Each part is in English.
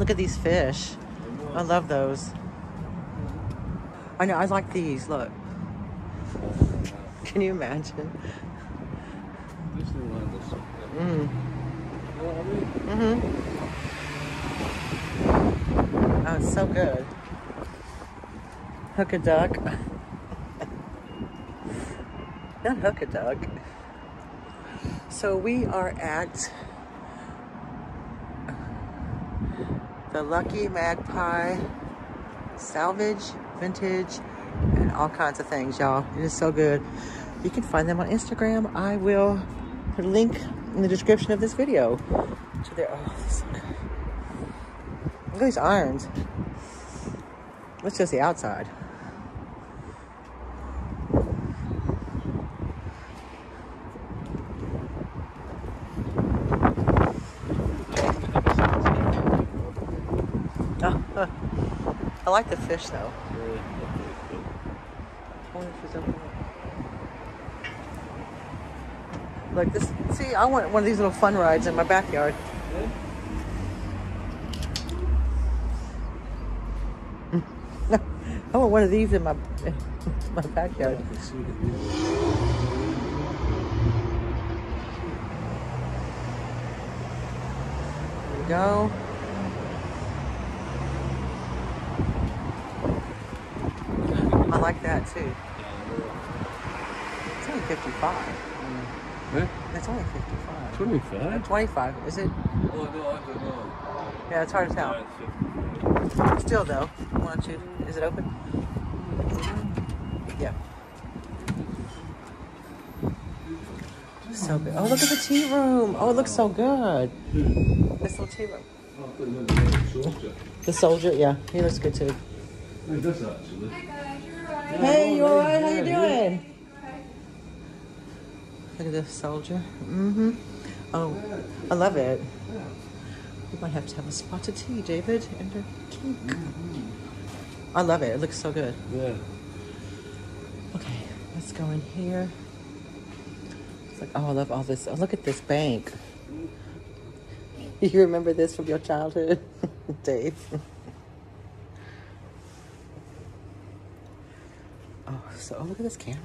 Look at these fish. I love those. I know, I like these. Look. Can you imagine? Mm. Mm-hmm. Oh, it's so good. Hook a duck. Not hook a duck. So we are at the Lucky Magpie Salvage, Vintage, and all kinds of things, y'all. It is so good. You can find them on Instagram. I will put a link in the description of this video to their. Oh, this. Look at these irons. That's just the outside. Oh, uh, I like the fish though. I wonder if it's open. Look, this. See, I want one of these little fun rides in my backyard. I want one of these in my in my backyard. I can see it. There we go. I like that too. It's only 55. Eh? It's only 55. 25? 25, is it? Oh, no, I don't know. Yeah, it's hard to tell. Still though, why don't you? Is it open? Yeah. So good. Oh, look at the tea room. Oh, it looks so good. This little tea room. The soldier, yeah, he looks good too. He does actually. Hey, you alright? How you doing? Look at this soldier. Mm-hmm. Oh, I love it. We might have to have a spot of tea, David, and a cake. I love it. It looks so good. Yeah. Okay, let's go in here. It's like, oh, I love all this. Oh, look at this bank. You remember this from your childhood, Dave? Oh, so oh, look at this camera.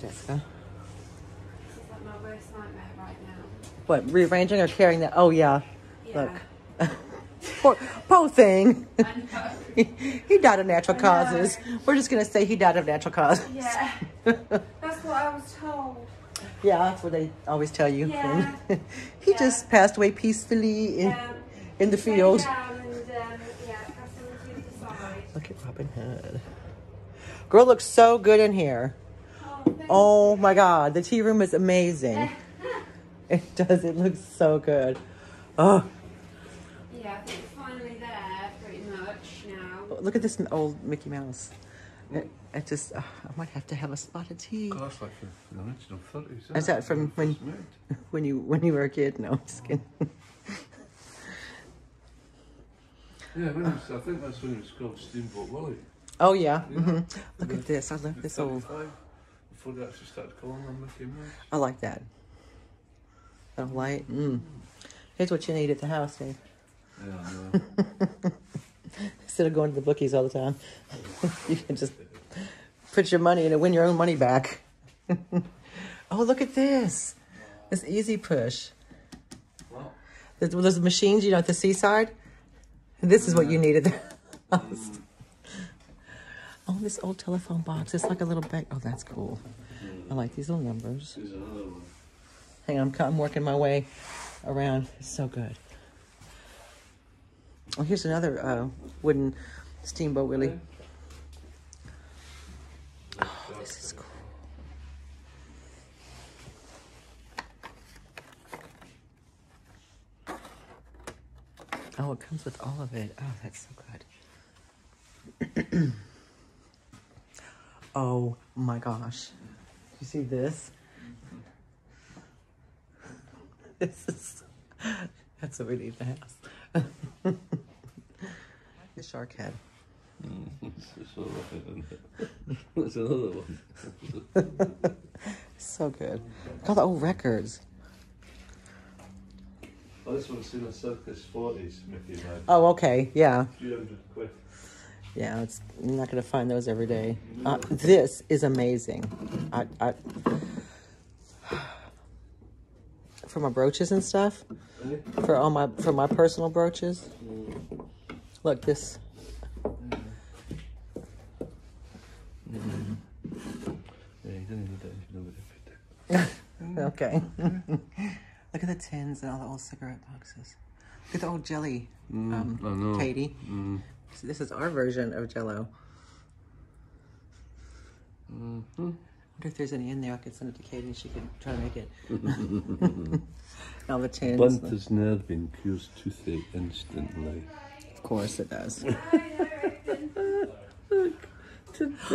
Jessica. This is like my worst nightmare right now. What, rearranging or carrying that? Oh, yeah. Yeah. Look. poor, poor thing. He, he died of natural causes. We're just going to say he died of natural causes. Yeah. That's what I was told. Yeah, that's what they always tell you. Yeah. he Yeah. just passed away peacefully in, Um, in the field. Look at Robin Hood. Girl looks so good in here. Oh, Oh my God, the tea room is amazing. It does. It looks so good. Oh, Yeah, I think it's finally there, pretty much now. look at this old Mickey Mouse. It, it just, oh, I might have to have a spot of tea. God, that's like a, an original 30s. Is that from when- When you when you were a kid? No, I'm just kidding. Yeah, when it was, I think that's when it was called Steamboat Willie. Oh yeah. Yeah. hmm Look at this. I love this old. 35, Before they actually started calling them Mickey Mouse. I like that. A light. Mm. Here's what you need at the house, Dave. Yeah, I know. Instead of going to the bookies all the time, you can just put your money in and win your own money back. oh, look at this. This easy push. Well, There's, those machines, you know, at the seaside. This is what you needed the house. Oh, this old telephone box. It's like a little bag. Oh, that's cool. I like these little numbers. here's another one. Hang on, I'm, I'm working my way around. It's so good. Oh, here's another uh, wooden steamboat Willie. Oh, this is cool. Oh, it comes with all of it. Oh, that's so good. oh my gosh. You see this? This is that's what we need in the house. the shark head. It's all right, isn't it? That's another one. So good. Look at all the old oh, records. Oh, this one's in a circus 40s, Mickey Mouse. Oh, okay. Yeah. 300 quid. Yeah, it's you're not gonna find those every day. Uh, this is amazing. I, I for my brooches and stuff. For all my for my personal brooches. Mm. Look this. Mm. Yeah, you don't need that if you know what to Okay. Mm. Look at the tins and all the old cigarette boxes. Look at the old jelly, um, Katie. Mm. So this is our version of Jello. Mhm. wonder if there's any in there. I could send it to Katie and she could try to make it. all the tins. Bunter's Nerve Nectar cures toothache instantly. Of course it does.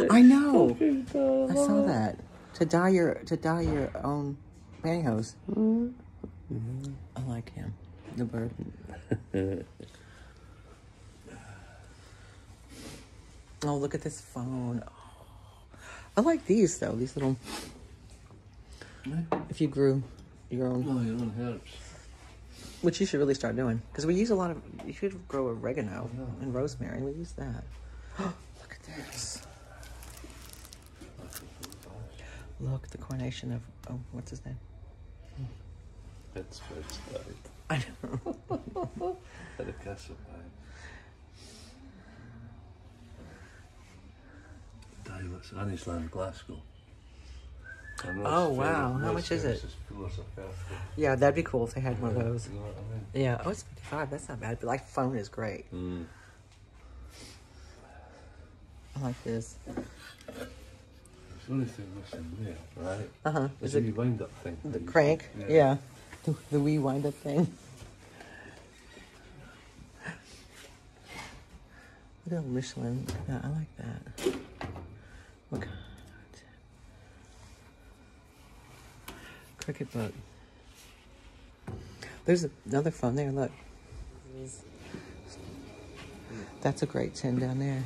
I know. I saw that. To dye your to dye your own pantyhose. Mm-hmm. I like him. The bird. oh, look at this phone. Oh. I like these though. These little. If you grew your own, Oh, your own herbs. which you should really start doing, because we use a lot of. You should grow oregano oh, and rosemary. We use that. look at this. Look, the coronation of oh, what's his name? Hmm. It's first I know. at the castle pine. Dilas, Annisland, Glasgow. Oh, wow. How much is it? of. Yeah, that'd be cool if they had one of those. You know I mean? Yeah. Oh, it's fifty-five. That's not bad. But like, phone is great. Mm. I like this. It's the only thing missing there, right? Uh huh. Is Is a it wee wind up thing. the crank? Yeah. The, the wee wind up thing. Look at Michelin. That. I like that. Look. Cricket book. There's another phone there. Look. That's a great tin down there.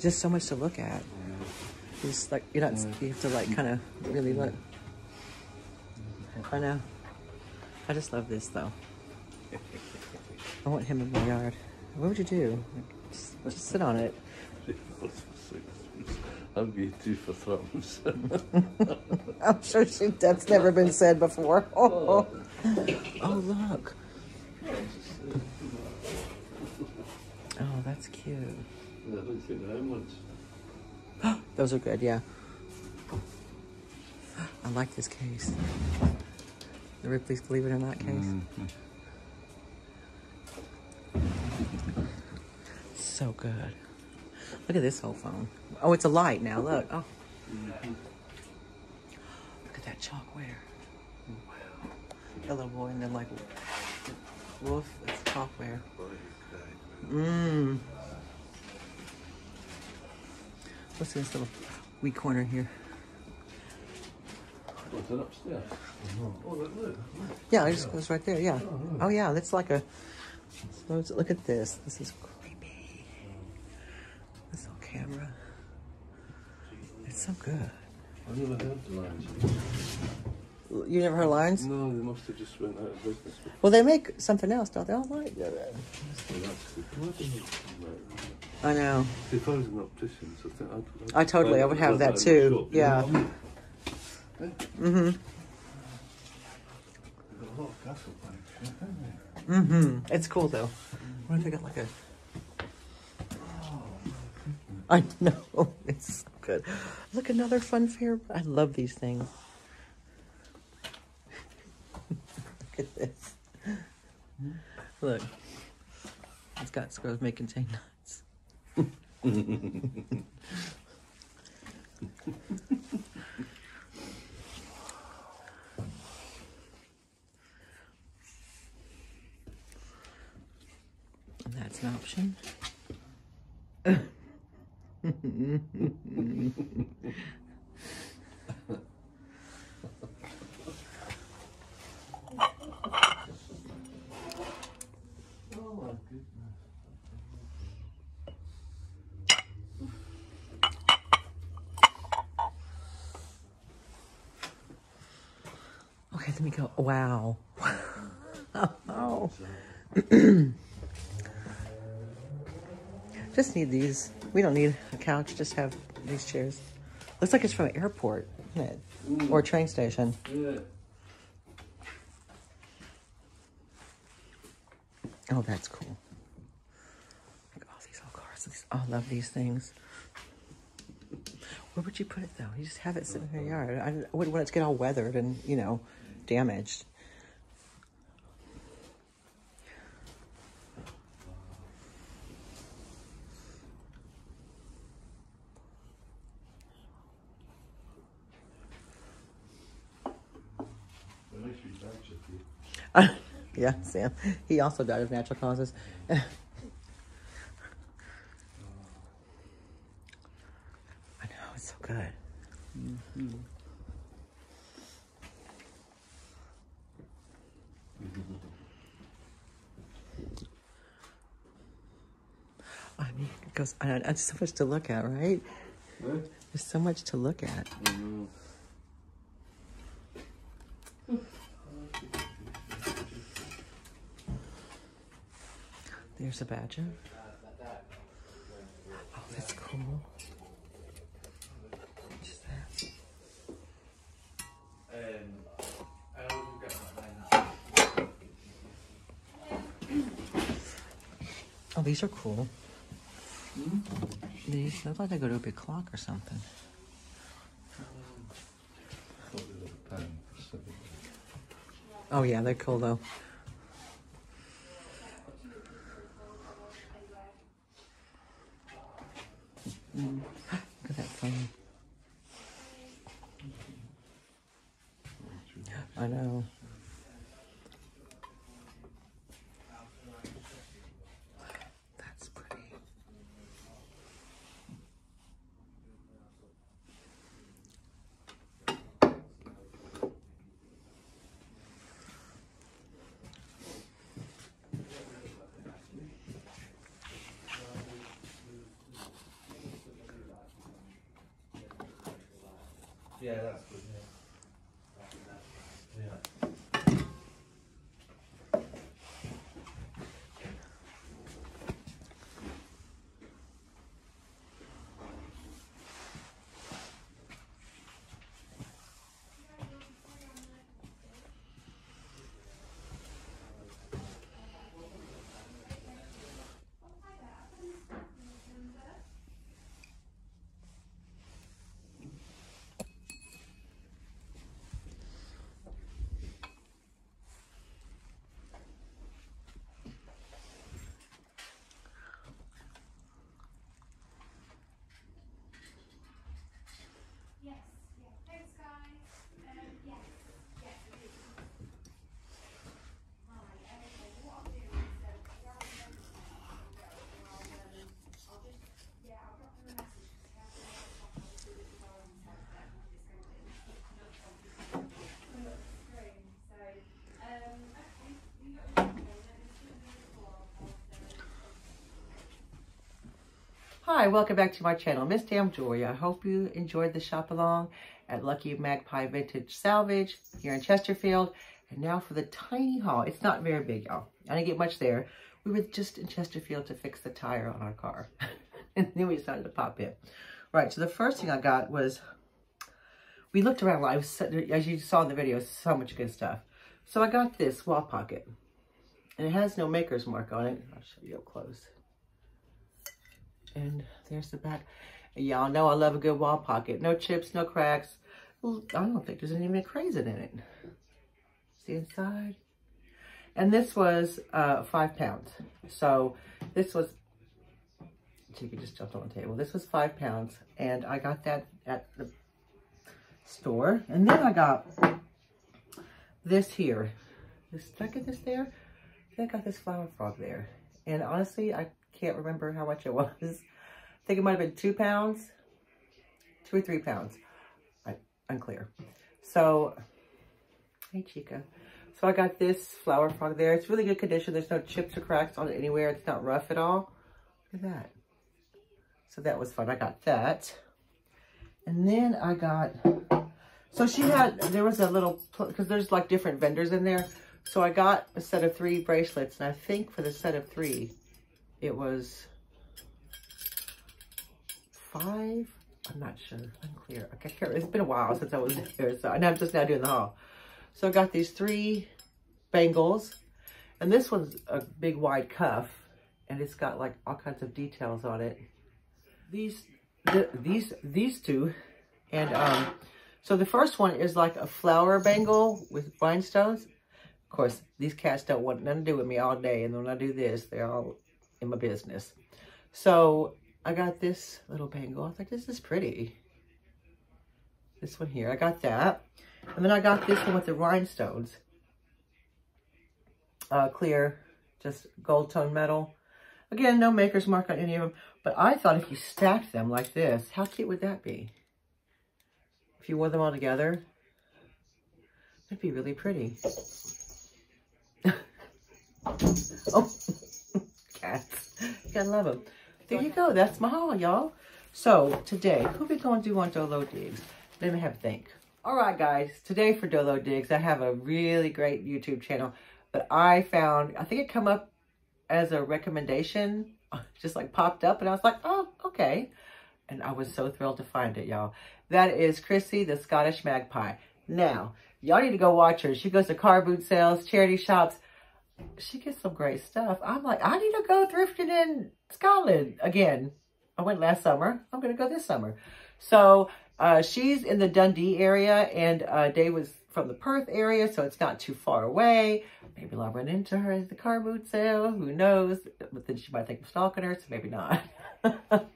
Just so much to look at. Just like you're not. You have to like kind of really look. I know. I just love this though. I want him in my yard. What would you do? Just, just sit on it. I'll be two for thumbs. I'm sure she, that's never been said before. Oh, oh look. Oh, that's cute. I don't think they're. Those are good, yeah. I like this case. The Ripley's Believe It or Not case. So good. Look at this whole phone. Oh, it's a light now. Look. Oh. Look at that chalkware. Wow. That little boy and then like wolf. It's chalkware. Mmm. What's this little wee corner here? What's it upstairs? Oh, look, look. Yeah, it just goes right there. Oh, yeah. Oh yeah, that's like a. so it's- Look at this. This is creepy. This little camera. It's so good. I never heard the lines. You never heard lines? No, they must have just went out of business. Well, they make something else, don't they? Oh, like Oh, that's good. Why didn't they? I know. If I was an optician, I think I'd, I totally- I would have that too. Yeah. Mm-hmm. Mm-hmm. It's cool though. What if they got like a? I know it's good. Look, another fun fair. I love these things. Look at this. Look, it's got squirrels may contain nuts. And that's an option. Oh my goodness. Okay, let me go. Wow. Oh. just need these. We don't need a couch, just have these chairs. Looks like it's from an airport, isn't it? Or a train station. Yeah. Oh, that's cool. Like all these cars. These, oh, I love these things. Where would you put it though? You just have it sitting in your uh-huh. yard. I I wouldn't want it to get all weathered and, you know, damaged. At least you touch it. you- yeah, Sam. He also died of natural causes. I know, it's so good. I mean, it goes, it's so much to look at, right? Huh? There's so much to look at. Mhm. There's a badger. Oh, that's cool. What's that? Oh, these are cool. These look like they go to a big clock or something. Thought it was a pen. So- Oh yeah, they're cool though. Yeah, that's good. Yeah. Yeah. Yes, yeah. Thanks, guys. Um, yes, yes, it is. Right, okay, what I'll do is, um, rather than, I'll, um, I'll just, yeah, I'll drop them a message, because we have to have a talk, obviously, with the bar and stuff, but I'm just going to, not on the screen, so, um, okay, you got your, okay, let me see the before, I'll, Hi, welcome back to my channel, Miss DAM Jewelry. I hope you enjoyed the shop along at Lucky Magpie Vintage Salvage here in Chesterfield. And now for the tiny haul. It's not very big, y'all. I didn't get much there. We were just in Chesterfield to fix the tire on our car. and then we decided to pop in. Right, so the first thing I got was, we looked around, I was, as you saw in the video, so much good stuff. So I got this wall pocket. And it has no maker's mark on it. I'll show you up close. And there's the back. Y'all know I love a good wall pocket. No chips, no cracks. I don't think there's any crazy in it. See inside? And this was uh, five pounds. So this was, Chica just jumped on the table. This was five pounds. And I got that at the store. And then I got this here. This, did I get this there? I think I got this flower frog there. And honestly, I can't remember how much it was. I think it might have been two pounds, two or three pounds. I, unclear. So, hey Chica. So I got this flower frog there. It's really good condition. There's no chips or cracks on it anywhere. It's not rough at all. Look at that. So that was fun. I got that. And then I got, so she had, there was a little, because there's like different vendors in there. So I got a set of three bracelets, and I think for the set of three, it was five. I'm not sure. Unclear. I can't. It's been a while since I was here, so and I'm just now doing the haul. So I got these three bangles, and this one's a big wide cuff, and it's got like all kinds of details on it. These, the, these, these two, and um, so the first one is like a flower bangle with rhinestones. Of course, these cats don't want nothing to do with me all day, and when I do this, they're all in my business. So I got this little bangle. I was like, this is pretty. This one here, I got that. And then I got this one with the rhinestones. Uh, clear, just gold tone metal. Again, no maker's mark on any of them. But I thought if you stacked them like this, how cute would that be? If you wore them all together, that'd be really pretty. oh, cats. Gotta love them. There you go. That's my haul, y'all. So, today, who we gonna do on Dolo Digs? Let me have a think. All right, guys. Today for Dolo Digs, I have a really great YouTube channel that I found. I think it come up as a recommendation, just like popped up, and I was like, oh, okay. And I was so thrilled to find it, y'all. That is Chrissy, the Scottish Magpie. Now, y'all need to go watch her. She goes to car boot sales, charity shops. She gets some great stuff. I'm like, I need to go thrifting in Scotland again. I went last summer. I'm going to go this summer. So uh, she's in the Dundee area, and uh, Dave was from the Perth area, so it's not too far away. Maybe I'll run into her at the car boot sale. Who knows? But then she might think I'm stalking her, so maybe not.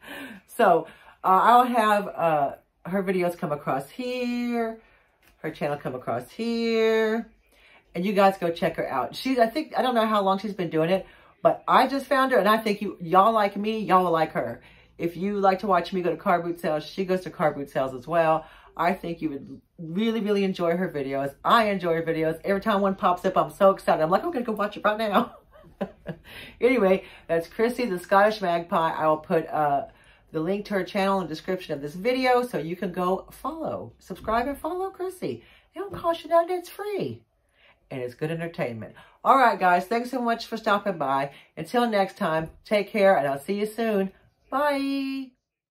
so uh, I'll have uh, her videos come across here, her channel come across here, and you guys go check her out. She's, I think, I don't know how long she's been doing it, but I just found her, and I think you, y'all like me, y'all will like her. If you like to watch me go to car boot sales, she goes to car boot sales as well. I think you would really, really enjoy her videos. I enjoy her videos. Every time one pops up, I'm so excited. I'm like, I'm going to go watch it right now. anyway, that's Chrissy, the Scottish Magpie. I will put uh, the link to her channel in the description of this video so you can go follow, subscribe and follow Chrissy. It don't cost you nothing. It's free. And it's good entertainment. All right, guys. Thanks so much for stopping by. Until next time, take care, and I'll see you soon. Bye.